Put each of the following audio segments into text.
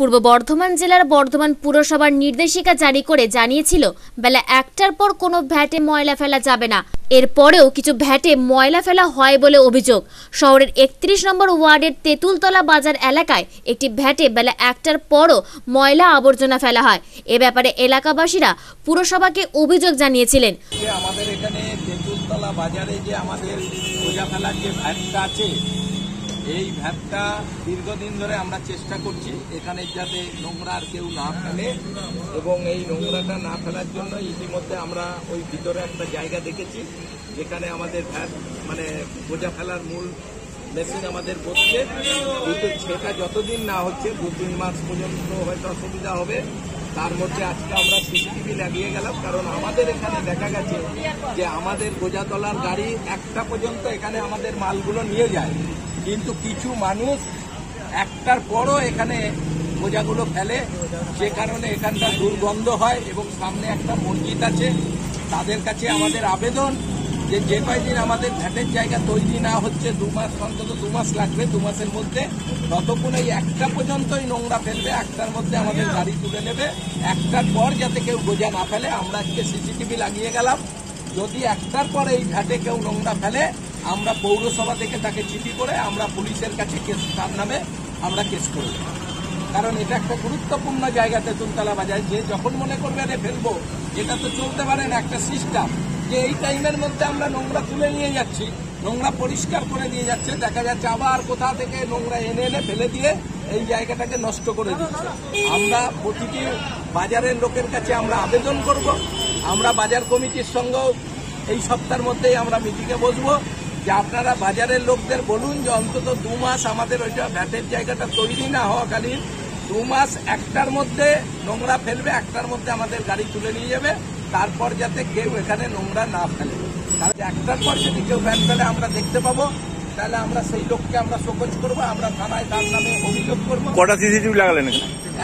পূর্ব বর্ধমান জেলার বর্ধমান পুরসভার নির্দেশিকা জারি করে জানিয়েছিল, বেলা একটার পর কোনো ভ্যাটে ময়লা ফেলা যাবে না। এরপরেও কিছু ভ্যাটে ময়লা ফেলা হয় বলে অভিযোগ। শহরের একত্রিশ নম্বর ওয়ার্ডের তেঁতুলতলা বাজার এলাকায় একটি ভ্যাটে বেলা একটার পরও ময়লা আবর্জনা ফেলা হয়। এ ব্যাপারে এলাকাবাসীরা পুরসভাকে অভিযোগ জানিয়েছিলেন। আমাদের এখানে তেঁতুলতলা বাজারে যে আমাদের ফেলার যে ভ্যাটটা আছে এই ভ্যাটটা দীর্ঘদিন ধরে আমরা চেষ্টা করছি, এখানে যাতে নোংরা আর কেউ না ফেলে এবং এই নোংরাটা না ফেলার জন্য ইতিমধ্যে আমরা ওই ভিতরে একটা জায়গা দেখেছি, যেখানে আমাদের ভ্যাট মানে বোঝা ফেলার মূল মেশিন আমাদের বসছে। কিন্তু সেটা যতদিন না হচ্ছে দু তিন মাস পর্যন্ত হয়তো অসুবিধা হবে। তার মধ্যে আজকে আমরা সিসিটিভি লাগিয়ে গেলাম, কারণ আমাদের এখানে দেখা গেছে যে আমাদের গোজাতলার গাড়ি একটা পর্যন্ত এখানে আমাদের মালগুলো নিয়ে যায়। কিন্তু কিছু মানুষ একটার পরও এখানে গোজাগুলো ফেলে, যে কারণে এখানটা দুর্গন্ধ হয় এবং সামনে একটা মসজিদ আছে। তাদের কাছে আমাদের আবেদন যে যে কয়দিন আমাদের ভ্যাটের জায়গা তৈরি না হচ্ছে, দু মাস অন্তত দু মাস লাগবে, দু মাসের মধ্যে। ততক্ষণ এই একটা পর্যন্তই নোংরা ফেলবে, একটার মধ্যে আমাদের গাড়ি তুলে নেবে। একটার পর যাতে কেউ বোঝা না ফেলে, আমরা আজকে সিসিটিভি লাগিয়ে গেলাম। যদি একটার পর এই ঘাটে কেউ নোংরা ফেলে, আমরা পৌরসভা থেকে তাকে চিঠি করে আমরা পুলিশের কাছে কেস তার নামে আমরা কেস করব। কারণ এটা একটা গুরুত্বপূর্ণ জায়গাতে তুলতলা বাজার। যে যখন মনে করবে আরে ফেলব এটা তো চলতে পারে না, একটা সিস্টেম যে এই টাইমের মধ্যে আমরা নোংরা তুলে নিয়ে যাচ্ছি, নোংরা পরিষ্কার করে দিয়ে যাচ্ছে, দেখা যাচ্ছে আবার কোথা থেকে নোংরা এনে এনে ফেলে দিয়ে এই জায়গাটাকে নষ্ট করে দিচ্ছে। আমরা প্রতিটি বাজারের লোকের কাছে আমরা আবেদন করব, আমরা বাজার কমিটির সঙ্গেও এই সপ্তাহের মধ্যেই আমরা মিটিংয়ে বসবো যে আপনারা বাজারের লোকদের বলুন যে অন্তত দু মাস আমাদের ওইটা ভ্যাটের জায়গাটা তৈরি না হওয়াকালীন দু মাস একটার মধ্যে নোংরা ফেলবে, একটার মধ্যে আমাদের গাড়ি তুলে নিয়ে যাবে। তারপর যাতে কেউ এখানে নোংরা না ফেলে। কারণ একটার পর যদি কেউ ব্যান ফেলে আমরা দেখতে পাবো তাহলে আমরা সেই লোককে আমরা শোকজ করব আমরা থানায় তার নামে অভিযোগ করব। কটা সিসিটিভি লাগালেন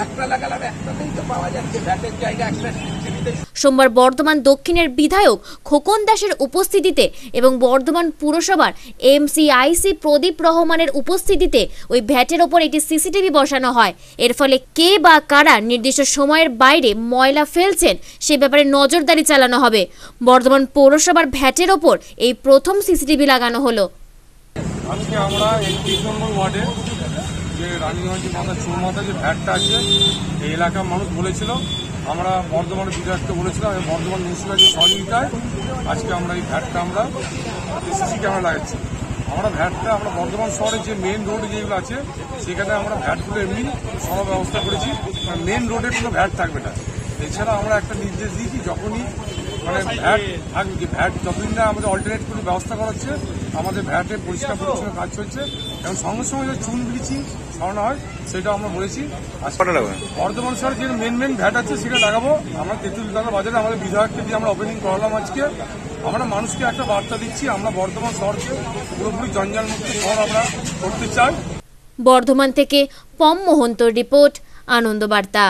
একটা লাগালাম একটাতেই তো পাওয়া যাচ্ছে। ব্যাটের জায়গা একটা সিসিটিভিতে সোমবার বর্ধমান দক্ষিণের বিধায়ক খোকন দাসের উপস্থিতিতে এবং বর্ধমান পুরসভার এমসিআইসি প্রদীপ রহমানের উপস্থিতিতে ওই ভ্যাটের ওপর একটি সিসিটিভি বসানো হয়। এর ফলে কে বা কারা নির্দিষ্ট সময়ের বাইরে ময়লা ফেলছেন সে ব্যাপারে নজরদারি চালানো হবে। বর্ধমান পৌরসভার ভ্যাটের ওপর এই প্রথম সিসিটিভি লাগানো হলো। আজকে আমরা যে রানীগঞ্জের মাথা চৌমাথা যে ভ্যাটটা আছে, এই এলাকার মানুষ বলেছিল, আমরা বর্ধমান বিধায়ককে বলেছিলাম এবং বর্ধমান মিউনিসিপ্যালিটির সহযোগিতায় আজকে আমরা এই ভ্যাটটা আমরা সিসি ক্যামেরা লাগাচ্ছি। আমরা ভ্যাটটা, আমরা বর্ধমান শহরের যে মেন রোড যেগুলো আছে, সেখানে আমরা ভ্যাটগুলো এমনি সব ব্যবস্থা করেছি মেন রোডে কোনো ভ্যাট থাকবে না। এছাড়া আমরা একটা নির্দেশ দিয়েছি, যখনই মানে ভ্যাট থাকবে ভ্যাট যতদিন না আমাদের অল্টারনেট করে ব্যবস্থা করা হচ্ছে আমাদের ভ্যাটে পরিষ্কার পরিচ্ছন্ন কাজ চলছে। এবং সঙ্গে সঙ্গে যে চুন ব্লিচিং ছড়ানো হয় সেটাও আমরা বলেছি। বর্ধমান শহরে যে মেন মেন ভ্যাট আছে সেটা লাগাবো। আমরা তেঁতুলতলা বাজারে আমাদের বিধায়ককে দিয়ে আমরা ওপেনিং করালাম আজকে। আমরা মানুষকে একটা বার্তা দিচ্ছি আমরা বর্ধমান শহরকে পুরোপুরি জঞ্জাল মুক্ত শহর আমরা করতে চাই। বর্ধমান থেকে পম মোহন্তর রিপোর্ট আনন্দবার্তা